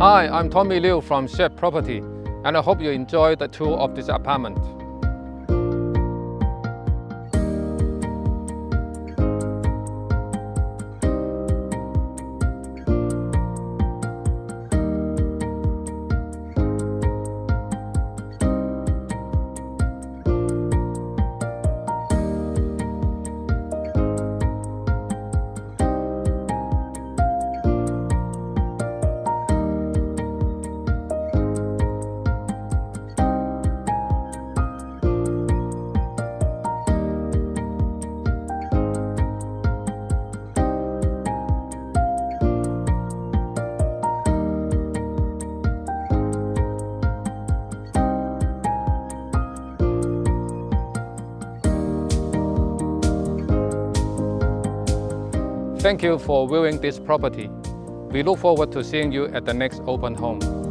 Hi, I'm Tommy Liu from Shead Property, and I hope you enjoy the tour of this apartment. Thank you for viewing this property. We look forward to seeing you at the next open home.